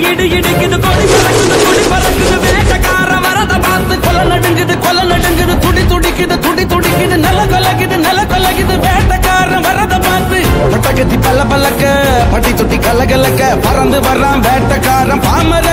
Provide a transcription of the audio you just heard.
இடு புலமுது இடி கொடி பறக்குது கொடி பறக்குது வேட்டக்கார வரத பார்த்து கொல நடுங்குது கொல நடுங்குது துடி துடிக்குது துடி துடிக்குது நல்ல கொலகுது நல்ல கொலகுது வேட்டக்கார வரத பார்த்து. பட்டகத்தி பல்ல பல்லக்க பட்டி தொட்டி கலகலக்க பறந்து வர்றான் வேட்டக்காரன் பாமர